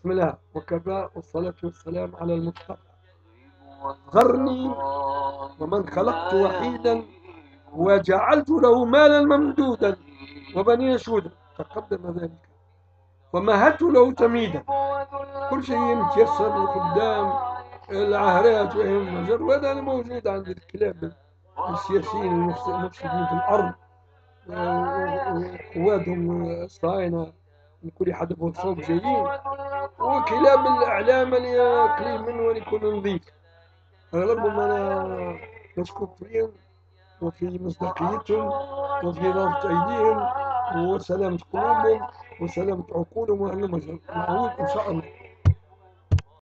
بسم الله. وكفى والصلاة والسلام على المصطفى ذرني ومن خلقت وحيدا وجعلت له مالا ممدودا وبنين شهودا. تقدم ذلك. ومهدت له تميدا كل شيء متيسر قدام العهرات وهم المجر وهذا موجود عند الكلاب. السياسيين المفسدين في الأرض. وقوادهم الصهاينه من كل حد فوق جايين. وكلاب ياكلين منه ويكون نظيف ربما نشكر فيهم وفي مصداقيتهم وفي رابط أيديهم وسلامة قلوبهم وسلامة عقولهم مجال معود إن شاء الله.